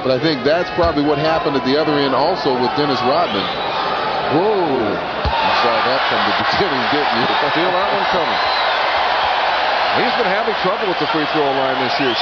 But I think that's probably what happened at the other end also with Dennis Rodman. Whoa. You saw that from the beginning, didn't you? I feel that one coming. He's been having trouble with the free throw line this year.